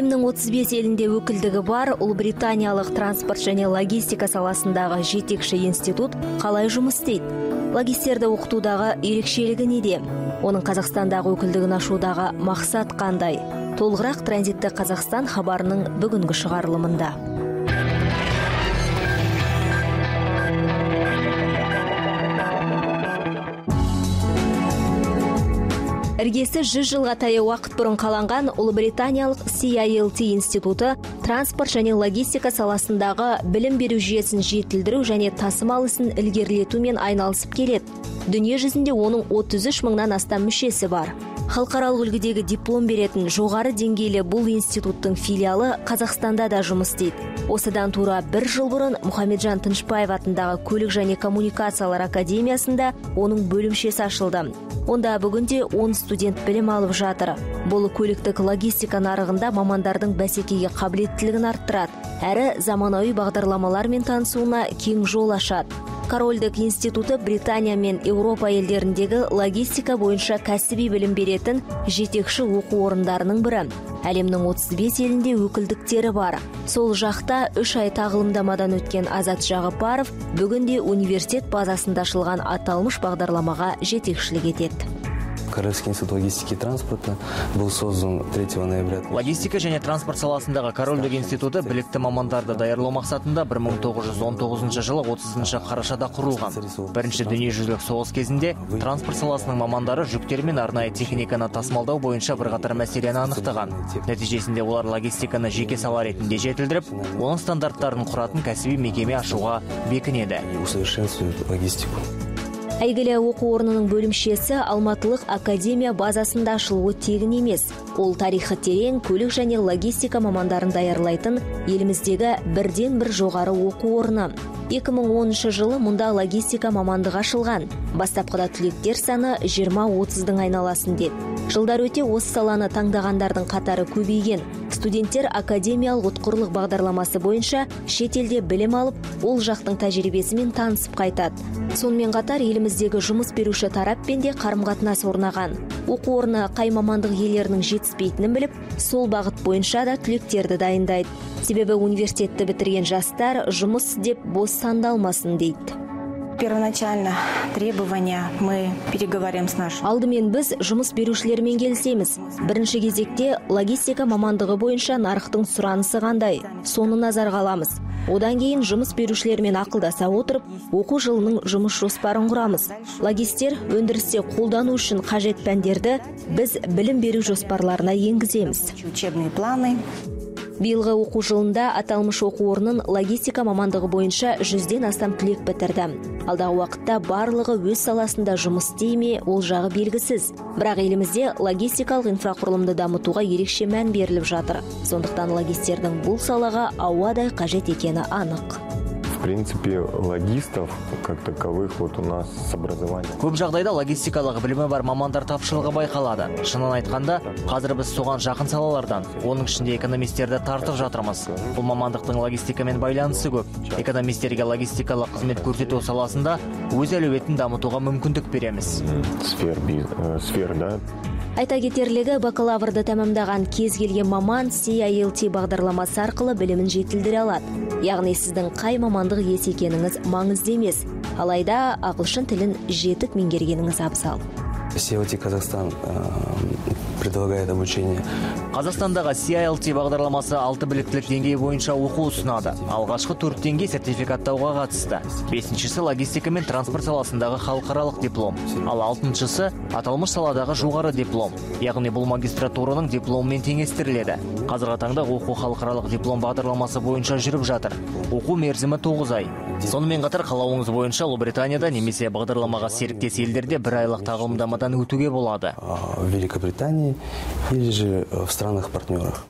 әлемнің 35 елінде өкілдігі бар ұлыбританиялық транспорт және логистика саласындағы жетекші институт қалай жұмыс істейді? Логистерді оқытудағы ерекшелігі неде? Оның қазақстандағы өкілдігін ашудағы мақсат қандай? Толығырақ транзитті қазақстан хабарының бүгінгі шығарылымында. Іргесі жүз жылға таяу уақыт бұрын қаланған ұлыбританиялық CILT институты транспорт және логистика саласындағы білім беру жүйесін жетілдіру және тасымал ісін ілгерілетумен айналысып келеді. Дүние жүзінде оның 33 мыңнан астам мүшесі бар. Халықаралық үлгідегі диплом беретін жоғары деңгейлі бұл институттың филиалы қазақстанда да жұмыс істейді. Осыдан тура бір жыл бұрын мұхамеджан тынышпаев атындағы көлік және коммуникациялар академиясында оның бөлімшесі ашылды. Онда бүгінде он студент білім алып жатыр. Бұл көліктік логистика нарығында мамандардың бәсекеге қабілеттілігін арттырады. Әрі заманауи бағдарламалармен танысуына кең жол ашады. Корольдік институты британия мен еуропа елдеріндегі логистика бойынша кәсіби білім беретін жетекші оқу орындарының бірі. Әлемнің 35 елінде өкілдіктері бар. Сол жақта үш ай тағылымдамадан өткен азат жағыпаров бүгінде университет базасында ашылған аталмыш бағдарламаға жетекшілік етеді. Корольский институт логистики и транспорта был создан 3 ноября. Логистика және транспорт саласындағы корольдік институты білікті мамандарды даярлау мақсатында 1919 жылы 30 қарашада құрылған. Бірінші дүниежүзілік соғыс кезінде транспорт саласының мамандары жүктер мен арнайы техниканы тасымалдау бойынша бірқатар мәселені анықтаған. Нәтижесінде олар логистиканы жеке сала ретінде жетілдіріп, оның стандарттарын құратын кәсіби мекеме ашуға бекінеді. Усовершенствует логистику әйгілі оқу орнының бөлімшесі алматылық академия базасында ашылуы тегін емес. Ол тарихы терең көлік және логистика мамандарын даярлайтын еліміздегі бірден бір жоғары оқу орны. 2010 жылы мұнда логистика мамандығы ашылған. Бастапқыда түлектер саны 20-30-дың айналасын деді жылдар өте осы саланы таңдағандардың қатары көбейген. Студенттер академиялық ұтқырлық бағдарламасы бойынша шетелде білім алып ол жақтың тәжірибесімен танысып қайтады. Сонымен қатар еліміздегі жұмыс беруші тараппен де қарым қатынас орнаған. Оқу орны қай мамандық иелерінің жетіспейтінін біліп сол бағыт бойынша да түлектерді дайындайды. Себебі университетті бітірген жастар жұмыс іздеп бос сандалмасын дейді. Первоначально требования мы переговорим с нашим алдымен біз жұмыс берушілермен келісеміз. Бірінші кезекте логистика мамандығы бойынша нарықтың сұранысы қандай соны назарға аламыз. Одан кейін жұмыс берушілермен ақылдаса отырып оқу жылының жұмыс жоспарын құрамыз. Логистер өндірісте қолдану үшін қажет пәндерді біз білім беру жоспарларына енгіземіз. Учебные планы биылғы оқу жылында аталмыш оқу орнын логистика мамандығы бойынша жүзден астам түлек бітірді. Алдағы уақытта барлығы өз саласында жұмыс істей ме ол жағы белгісіз. Бірақ елімізде логистикалық инфрақұрылымды дамытуға ерекше мән беріліп жатыр. Сондықтан логистердің бұл салаға ауадай қажет екені анық. В принципе, логистов как таковых вот у нас с образованием. Көп жағдайда логистикалық білімі бар мамандар тапшылығы байқалады. Шынын айтқанда, қазір біз соған жақын салалардан, оның ішінде экономистерді тартып жатырмыз. Бұл мамандықтың логистикамен байланысы көп. Экономистерге логистикалық қызмет көрсету саласында өз әлеуетін дамытуға мүмкіндік береміз. Сфер, сфер, да, айта кетерлігі бакалаврды тәмамдаған кез келген маман CILT бағдарламасы арқылы білімін жетілдіре алады яғни сіздің қай мамандық иесі екеніңіз маңызды емес алайда ағылшын тілін жетік меңгергеніңіз абзал CLT Казахстан предлагает обучение. Қазақстандағы CILT бағдарламасы алты біліктілік деңгейі бойынша оқу ұсынады. Алғашқы төрт деңгей сертификаттауға қатысты. Бесіншісі логистика мен транспорт саласындағы халықаралық диплом. Ал алтыншысы аталмыш саладағы жоғары диплом. Яғни бұл магистратураның дипломымен теңестіріледі. Қазіргі таңда оқу халықаралық диплом бағдарламасы бойынша жүріп жатыр. Оқу мерзімі 9 ай. Сонымен қатар қалауыңыз бойынша Ұлыбританияда немесе бағдарламаға серіктес елдерде бір айлық тағылымдамадан өтуге болады. В Великобритании или же в странах партнерах.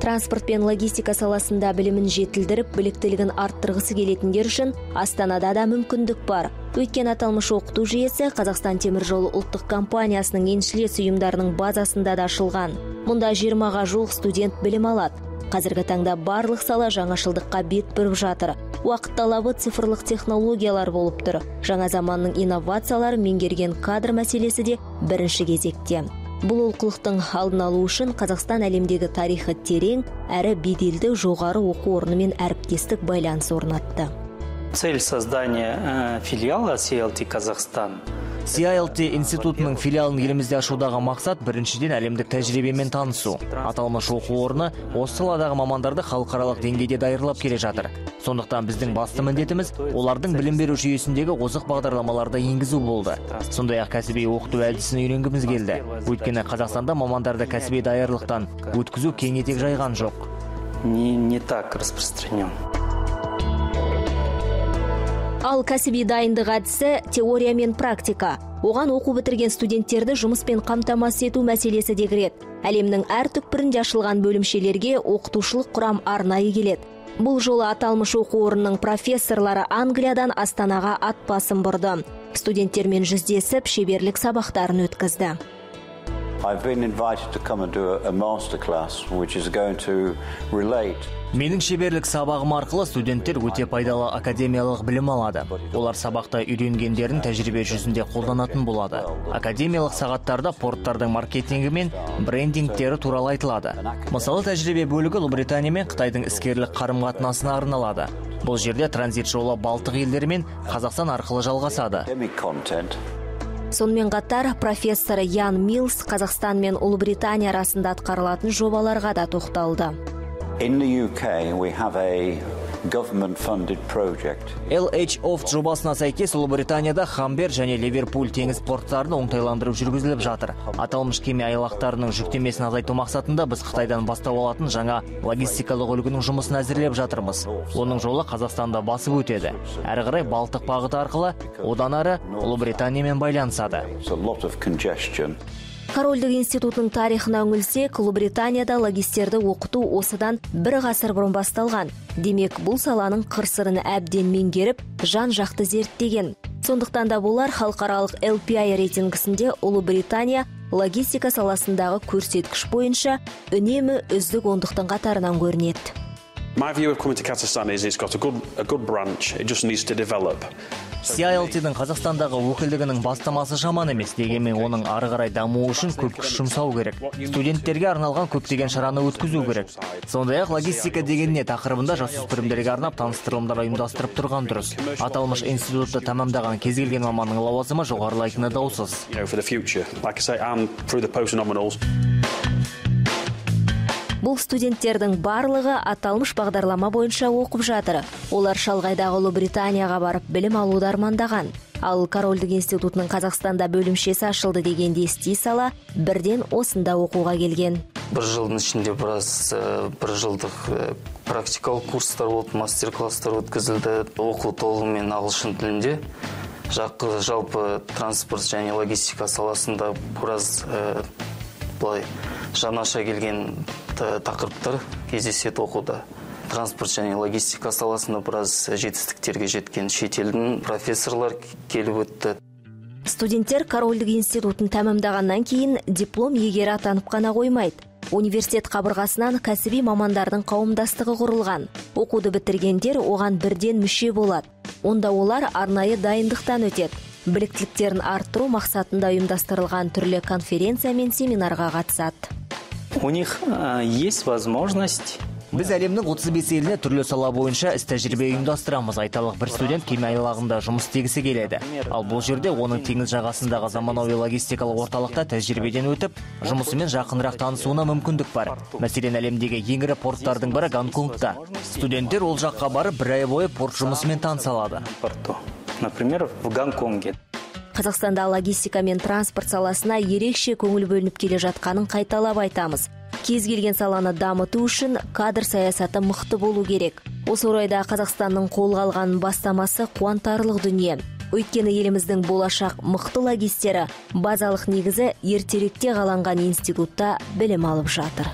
транспорт пен логистика саласында білімін жетілдіріп біліктілігін арттырғысы келетіндер үшін астанада да мүмкіндік бар. Өйткені аталмыш оқыту жүйесі қазақстан темір жолы ұлттық компаниясының еншілес ұйымдарының базасында да ашылған. Мұнда жиырмаға жуық студент білім алады. Қазіргі таңда барлық сала жаңашылдыққа бет бұрып жатыр. Уақыт талабы цифрлық технологиялар болып тұр. Жаңа заманның инновацияларын меңгерген кадр мәселесі де бірінші кезекте. Бұл олқылықтың алдын алу үшін қазақстан әлемдегі тарихы терең әрі беделді жоғары оқу орнымен әріптестік байланыс орнатты. Цель создания э, филиала CLT Казахстан. CILT институтының филиалын елімізде ашудағы мақсат біріншіден әлемдік тәжірибемен танысу. Аталмыш оқу орны осы саладағы мамандарды халықаралық деңгейде даярлап келе жатыр. Сондықтан біздің басты міндетіміз олардың білім беру жүйесіндегі озық бағдарламаларды енгізу болды. Сондай ақ кәсіби оқыту әдісін үйренгіміз келді. Өйткені қазақстанда мамандарды кәсіби даярлықтан өткізу кең етек жайған жоқ. Не, не так распространен. Ал кәсіби дайындық әдісі теория мен практика. Оған оқу бітірген студенттерді жұмыспен қамтамасыз ету мәселесі де кіреді. Әлемнің әр түкпірінде ашылған бөлімшелерге оқытушылық құрам арнайы келеді. Бұл жолы аталмыш оқу орнының профессорлары англиядан астанаға ат басын бұрды. Студенттермен жүздесіп шеберлік сабақтарын өткізді. I've been invited to come and do a, a master class which is going to relate. Менің шеберлік сабағым арқылы студенттер өте пайдалы академиялық білім алады. Олар сабақта үйренгендерін тәжірибе жүзінде қолданатын болады. Академиялық сағаттарда порттардың маркетингі мен брендингтері туралы айтылады. Мысалы тәжірибе бөлігі ұлыбритания мен қытайдың іскерлік қарым қатынасына арналады. Бұл жерде транзит жолы балтық елдері мен қазақстан арқылы жалғасады. Сонымен қатар профессор ян милс қазақстан мен ұлыбритания арасында атқарылатын жобаларға да тоқталды. LH Oft жобасына сәйкес Ұлыбританияда Хамбер және Ливерпуль теңіз порттарын оңтайландыру жүргізіліп жатыр. Аталмыш кеме айлақтарының жүктемесін азайту мақсатында біз Қытайдан бастау алатын жаңа логистикалық үлгінің жұмысын әзірлеп жатырмыз. Оның жолы Қазақстанда басып өтеді. Әрі қарай Балтық бағыты арқылы одан ары Ұлыбританиямен байланысады. Корольдік институтының тарихына үңілсек ұлыбританияда логистерді оқыту осыдан бір ғасыр бұрын басталған. Демек бұл саланың қыр сырын әбден меңгеріп жан жақты зерттеген. Сондықтан да болар халықаралық LPI рейтингісінде ұлыбритания логистика саласындағы көрсеткіш бойынша үнемі үздік ондықтың қатарынан көрінеді. CILT-дің Қазақстандағы өкілдігінің бастамасы жаман емес дегенмен оның ары қарай дамуы үшін көп күш жұмсау керек. Студенттерге арналған көптеген шараны өткізу керек. Сондай ақ логистика деген не тақырыбында жасөспірімдерге арнап таныстырылымдар ұйымдастырып тұрған дұрыс. Аталмыш институтты тәмамдаған кез келген маманның лауазымы жоғарылайтыны даусыз. Бұл студенттердің барлығы аталмыш бағдарлама бойынша оқып жатыр. Олар шалғайдағы ұлыбританияға барып білім алуды армандаған. Ал корольдік институтының қазақстанда бөлімшесі ашылды дегенде ести сала бірден осында оқуға келген. Бір жылдың ішінде біраз бір жылдық практикалық курстар болды мастер класстар өткізілді оқу толығымен ағылшын тілінде. Жақ, жалпы транспорт және логистика саласында біраз жаңаша келген та- тақырыптар кездеседі оқуда. Транспорт және логистика саласында біраз жетістіктерге жеткен шетелдің профессорлар келіп өтті. Студенттер корольдік институтын тәмамдағаннан кейін диплом иегері атанып қана қоймайды. Университет қабырғасынан кәсіби мамандардың қауымдастығы құрылған. Оқуды бітіргендер оған бірден мүше болады. Онда олар арнайы дайындықтан өтеді. Біліктіліктерін арттыру мақсатында ұйымдастырылған түрлі конференция мен семинарға қатысады. У них есть возможность. Біз әлемнің 35 еліне түрлі сала бойынша іс тәжірибе ұйымдастырамыз. Айталық бір студент кеме айлағында жұмыс істегісі келеді. Ал бұл жерде оның теңіз жағасындағы заманауи логистикалық орталықта тәжірибеден өтіп жұмысымен жақынырақ танысуына мүмкіндік бар. Мәселен әлемдегі ең ірі порттардың бірі гонконгта студенттер ол жаққа барып бір ай бойы порт жұмысымен таныса алады. Например в гонконге. Қазақстанда логистика мен транспорт саласына ерекше көңіл бөлініп келе жатқанын қайталап айтамыз. Кез келген саланы дамыту үшін кадр саясаты мықты болу керек. Осы орайда қазақстанның қолға алған бастамасы қуантарлық дүние. Өйткені еліміздің болашақ мықты логистері базалық негізі ертеректе қаланған институтта білім алып жатыр.